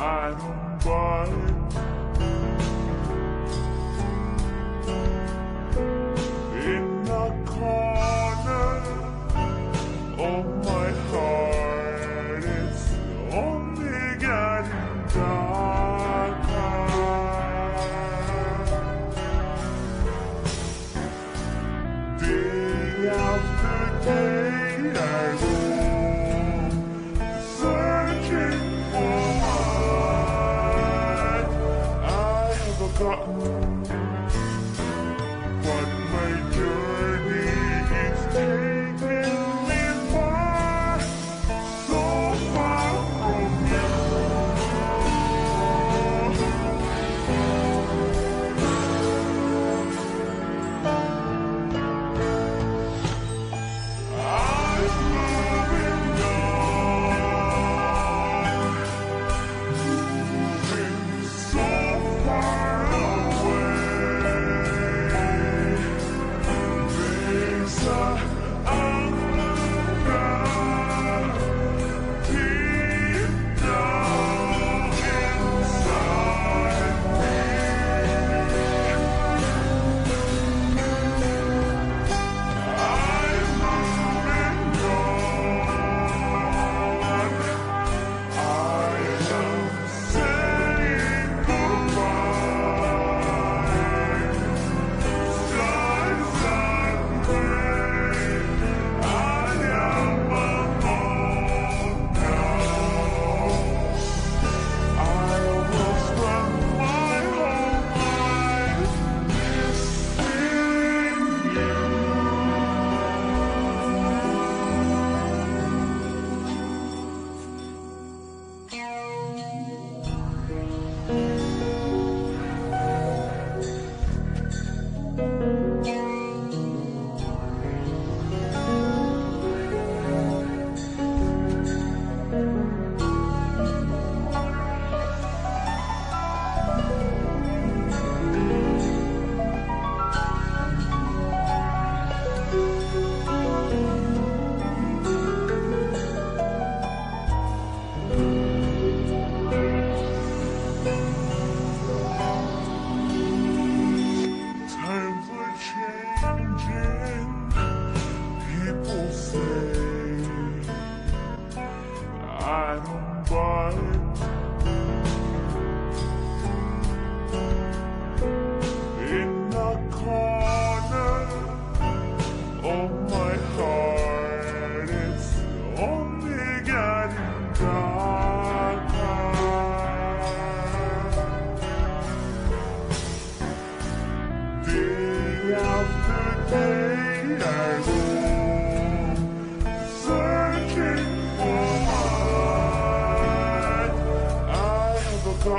I'm it. Uh.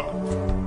Oh.